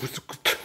부스쿠트